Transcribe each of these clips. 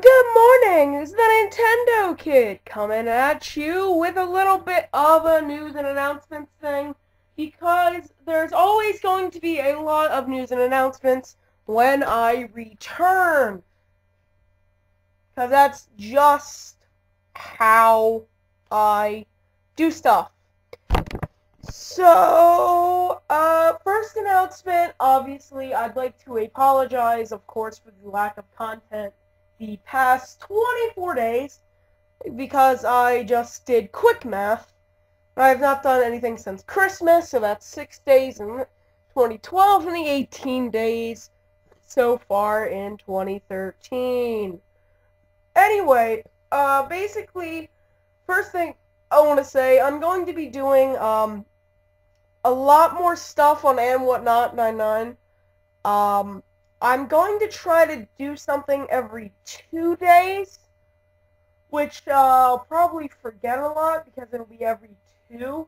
Good morning, it's the Nintendo Kid coming at you with a little bit of a news and announcements thing because there's always going to be a lot of news and announcements when I return. Because that's just how I do stuff. So, uh, first announcement, obviously, I'd like to apologize, of course, for the lack of content the past 24 days because I just did quick math. I have not done anything since Christmas, so that's 6 days in 2012 and the 18 days so far in 2013. Anyway, uh, basically, first thing I want to say, I'm going to be doing, um, a lot more stuff on AndWhatNot99. Um, I'm going to try to do something every two days, which uh, I'll probably forget a lot because it'll be every two.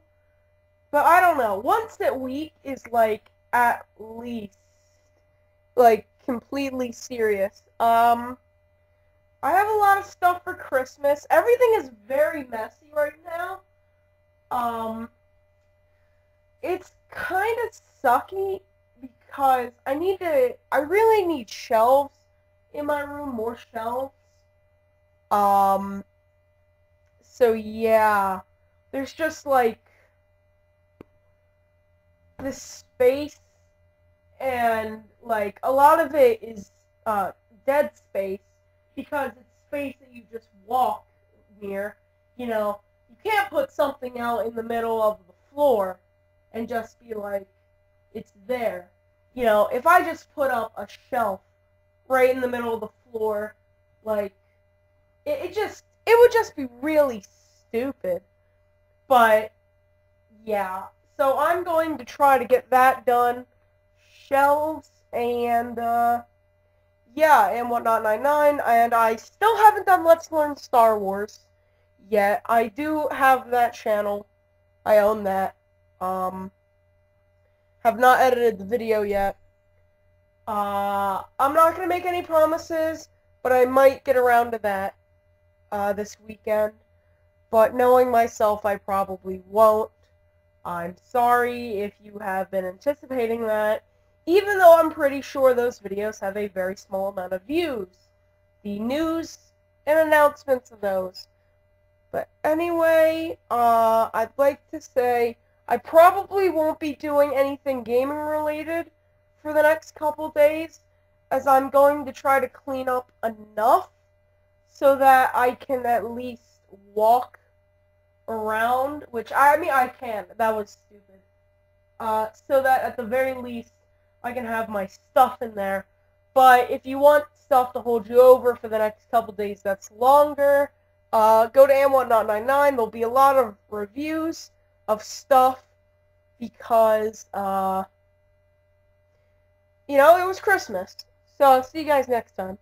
But I don't know. Once a week is like at least like completely serious. Um, I have a lot of stuff for Christmas. Everything is very messy right now. Um, it's kind of sucky because I need to, I really need shelves in my room, more shelves. Um, so yeah, there's just like this space and like a lot of it is uh, dead space because it's space that you just walk near. You know, you can't put something out in the middle of the floor and just be like, it's there you know, if I just put up a shelf right in the middle of the floor, like, it, it just, it would just be really stupid. But, yeah. So I'm going to try to get that done. Shelves and, uh, yeah, AndWhatNot99, and I still haven't done Let's Learn Star Wars yet. I do have that channel. I own that. Um, have not edited the video yet. Uh, I'm not going to make any promises, but I might get around to that uh, this weekend. But knowing myself, I probably won't. I'm sorry if you have been anticipating that, even though I'm pretty sure those videos have a very small amount of views. The news and announcements of those. But anyway, uh, I'd like to say I probably won't be doing anything gaming related for the next couple days, as I'm going to try to clean up enough so that I can at least walk around, which I, I mean I can. That was stupid. Uh, so that at the very least I can have my stuff in there. But if you want stuff to hold you over for the next couple days that's longer, uh, go to am1.99. There'll be a lot of reviews of stuff because, uh, you know, it was Christmas. So, I'll see you guys next time.